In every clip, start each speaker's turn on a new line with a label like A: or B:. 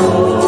A: Oh.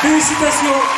B: Félicitations